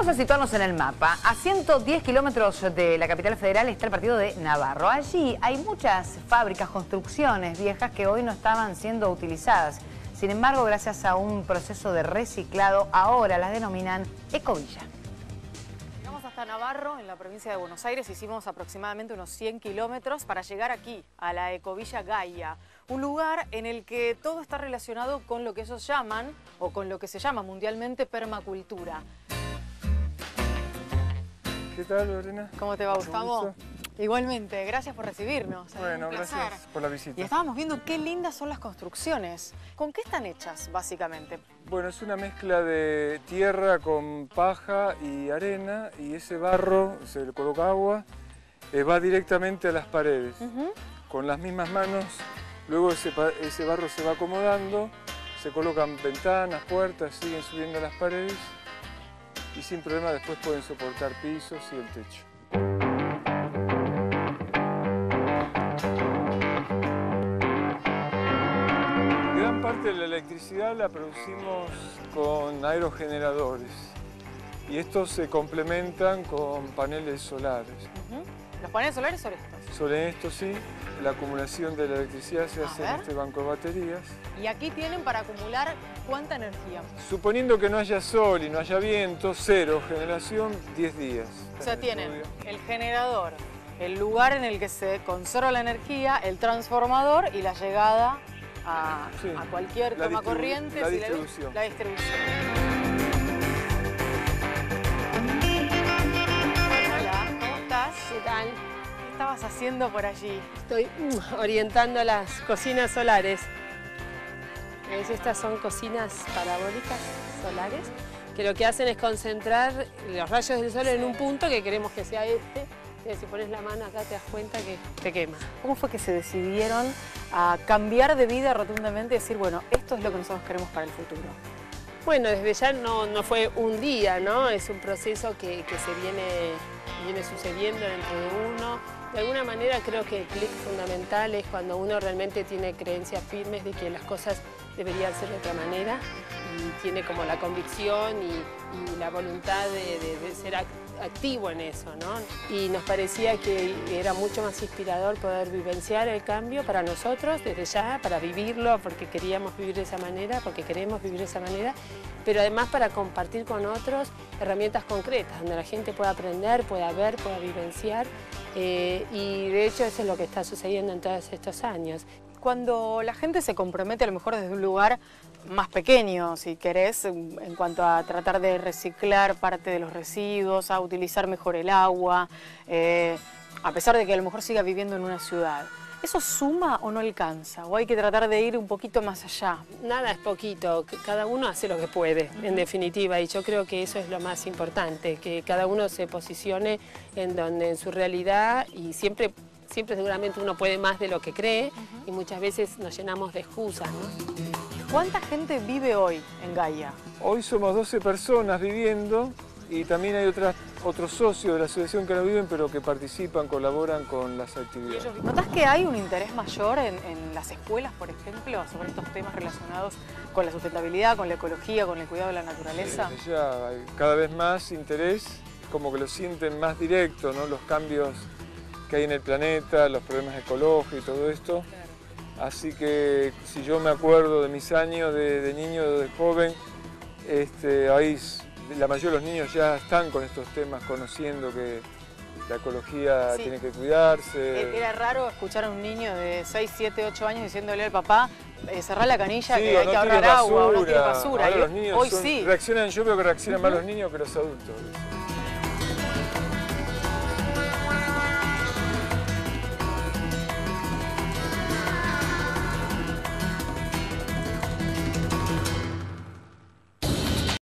Vamos a situarnos en el mapa. A 110 kilómetros de la capital federal está el partido de Navarro. Allí hay muchas fábricas, construcciones viejas que hoy no estaban siendo utilizadas. Sin embargo, gracias a un proceso de reciclado, ahora las denominan Ecovilla. Llegamos hasta Navarro, en la provincia de Buenos Aires. Hicimos aproximadamente unos 100 kilómetros para llegar aquí, a la Ecovilla Gaia. Un lugar en el que todo está relacionado con lo que ellos llaman, o con lo que se llama mundialmente, permacultura. ¿Qué tal, Lorena? ¿Cómo te va, Gustavo? Igualmente, gracias por recibirnos. Bueno, gracias por la visita. Y estábamos viendo qué lindas son las construcciones. ¿Con qué están hechas, básicamente? Bueno, es una mezcla de tierra con paja y arena y ese barro, se le coloca agua, eh, va directamente a las paredes. Con las mismas manos, luego ese, ese barro se va acomodando, se colocan ventanas, puertas, siguen subiendo a las paredes y sin problema después pueden soportar pisos y el techo. Gran parte de la electricidad la producimos con aerogeneradores y estos se complementan con paneles solares. ¿Los paneles solares son estos? Son estos, sí. La acumulación de la electricidad se hace en este banco de baterías. Y aquí tienen para acumular cuánta energía. Suponiendo que no haya sol y no haya viento, cero, generación 10 días. O sea, tienen el generador, el lugar en el que se conserva la energía, el transformador y la llegada a, cualquier toma corriente. La distribución. La, distribución. ¿Qué estabas haciendo por allí? Estoy mm, orientando las cocinas solares. Estas son cocinas parabólicas solares que lo que hacen es concentrar los rayos del sol en un punto que queremos que sea este. si pones la mano acá te das cuenta que te quema. ¿Cómo fue que se decidieron a cambiar de vida rotundamente y decir, bueno, esto es lo que nosotros queremos para el futuro? Bueno, desde ya no, no fue un día, ¿no? Es un proceso que, que se viene, viene sucediendo dentro de uno. De alguna manera creo que el clic fundamental es cuando uno realmente tiene creencias firmes de que las cosas debería ser de otra manera y tiene como la convicción y, la voluntad de, ser activo en eso, ¿no? Y nos parecía que era mucho más inspirador poder vivenciar el cambio para nosotros desde ya, para vivirlo, porque queríamos vivir de esa manera, porque queremos vivir de esa manera, pero además para compartir con otros herramientas concretas, donde la gente pueda aprender, pueda ver, pueda vivenciar, eh, y de hecho eso es lo que está sucediendo en todos estos años. Cuando la gente se compromete a lo mejor desde un lugar más pequeño, si querés, en cuanto a tratar de reciclar parte de los residuos, a utilizar mejor el agua, eh, a pesar de que a lo mejor siga viviendo en una ciudad. ¿Eso suma o no alcanza? ¿O hay que tratar de ir un poquito más allá? Nada es poquito, cada uno hace lo que puede, en definitiva, y yo creo que eso es lo más importante, que cada uno se posicione en donde en su realidad y siempre siempre seguramente uno puede más de lo que cree y muchas veces nos llenamos de excusas. ¿Cuánta gente vive hoy en Gaia? Hoy somos 12 personas viviendo y también hay otras, otros socios de la asociación que no viven pero que participan, colaboran con las actividades. ¿Notas que hay un interés mayor en, las escuelas, por ejemplo, sobre estos temas relacionados con la sustentabilidad, con la ecología, con el cuidado de la naturaleza? ya hay cada vez más interés, como que lo sienten más directo, ¿no? los cambios que hay en el planeta, los problemas ecológicos y todo esto. Así que si yo me acuerdo de mis años de, niño, de joven, este, ahí la mayoría de los niños ya están con estos temas, conociendo que la ecología tiene que cuidarse. E-, era raro escuchar a un niño de 6, 7, 8 años diciéndole al papá, eh, cerrar la canilla que hay que ahorrar agua, o no tiene basura. los niños hoy sí. Reaccionan, yo veo que reaccionan más los niños que los adultos.